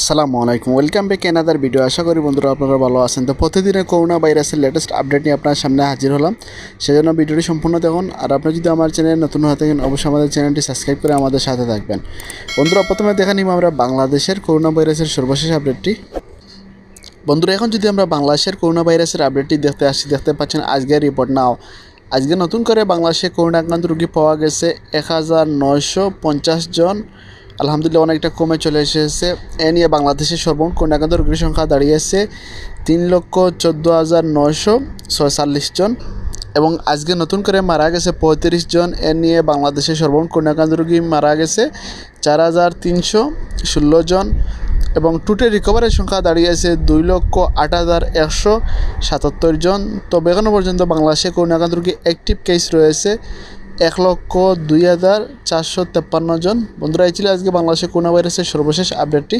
আসসালামু আলাইকুম। Welcome back another video আশা করি বন্ধুরা আপনারা ভালো আছেন। তো প্রতিদিনের করোনা ভাইরাসের লেটেস্ট আপডেট নিয়ে আপনার সামনে হাজির হলাম। সেজন্য ভিডিওটি সম্পূর্ণ দেখুন। আর আপনি যদি আমার চ্যানেল নতুন হয়ে থাকেন, অবশ্যই আমাদের চ্যানেলটি সাবস্ক্রাইব করে আমাদের সাথে থাকবেন। বন্ধুরা, প্রথমে দেখে নিব আমরা বাংলাদেশের করোনা ভাইরাসের সর্বশেষ আপডেটটি বন্ধুরা, এখন যদি আমরা বাংলাদেশের করোনা ভাইরাসের আপডেটটি দেখতে আসি, দেখতে পাচ্ছেন আজকের রিপোর্ট নাও আজকে নতুন করে বাংলাদেশে করোনা আক্রান্ত রোগী পাওয়া গেছে এক হাজার নয়শো পঞ্চাশ জন। আলহামদুলিল্লাহ অনেকটা কমে চলে এসেছে। এ নিয়ে বাংলাদেশের সর্বমোট করোনা আক্রান্ত রোগীর সংখ্যা দাঁড়িয়েছে তিন লক্ষ চোদ্দ হাজার নয়শো ছয়চল্লিশ জন এবং আজকে নতুন করে মারা গেছে পঁয়ত্রিশ জন। এ নিয়ে বাংলাদেশের সর্বমোট করোনা আক্রান্ত রোগী মারা গেছে চার হাজার তিনশো ষোলো জন এবং টোটাল রিকভারের সংখ্যা দাঁড়িয়েছে দুই লক্ষ আট হাজার একশো সাতাত্তর জন। তবে এখনও পর্যন্ত বাংলাদেশে করোনাকান্ত রোগী অ্যাক্টিভ কেস রয়েছে। এক লক্ষ দুই হাজার চারশো তেপ্পান্ন জন। বন্ধুরা, এই ছিল আজকে বাংলাদেশে করোনা ভাইরাসের সর্বশেষ আপডেটটি।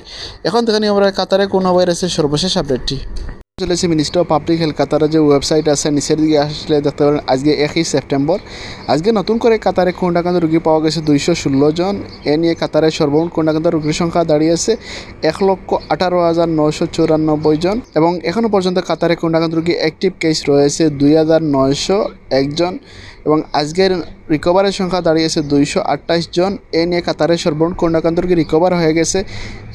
এখন থেকে নিয়ে আমরা কাতারে করোনা ভাইরাসের সর্বশেষ আপডেটটি। চলেছে মিনিস্টার অফ পাবলিক হেলথ কাতারের যে ওয়েবসাইট আছে, নিচের দিকে আসলে দেখতে পারেন, আজকে একই সেপ্টেম্বর আজকে নতুন করে কাতারে কোন্ডাকান্ত রোগী পাওয়া গেছে দুইশো ষোলো জন। এ নিয়ে কাতারের সর্বমোট কোন্ডাকান্ত রোগীর সংখ্যা দাঁড়িয়েছে এক লক্ষ আঠারো হাজার নশো চুরানব্বই জন। এবং এখনও পর্যন্ত কাতারে কোন্ডাকান্ত রোগী অ্যাক্টিভ কেস রয়েছে দুই হাজার নয়শো একজন এবং আজকের রিকভারের সংখ্যা দাঁড়িয়েছে দুইশো আটাইশ জন। এ নিয়ে কাতারের সর্বমোট কন্যাকান্তরকে রিকভার হয়ে গেছে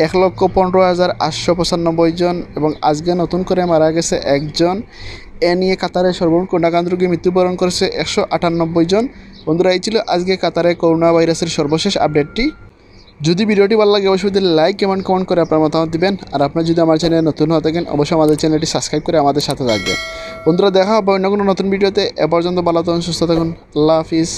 এক লক্ষ পনেরো হাজার আটশো পঁচানব্বই জন এবং আজকে নতুন করে মারা গেছে একজন। এ নিয়ে কাতারে সর্বমোট কন্যাকান্ত রোগী মৃত্যুবরণ করেছে একশো আটানব্বই জন। বন্ধুরা, এই ছিল আজকে কাতারে করোনা ভাইরাসের সর্বশেষ আপডেটটি যদি ভিডিওটি ভালো লাগে, অবশ্যই লাইক কমেন্ট কমেন্ট করে আপনার মতামত দিবেন। আর আপনার যদি আমার চ্যানেলে নতুন হয়ে থাকেন, অবশ্যই আমাদের চ্যানেলটি সাবস্ক্রাইব করে আমাদের সাথে থাকবেন। বন্ধুরা, দেখা হবে অন্য কোনো নতুন ভিডিওতে। এ পর্যন্ত ভালো থাকুন, সুস্থ থাকুন। আল্লাহ হাফিজ।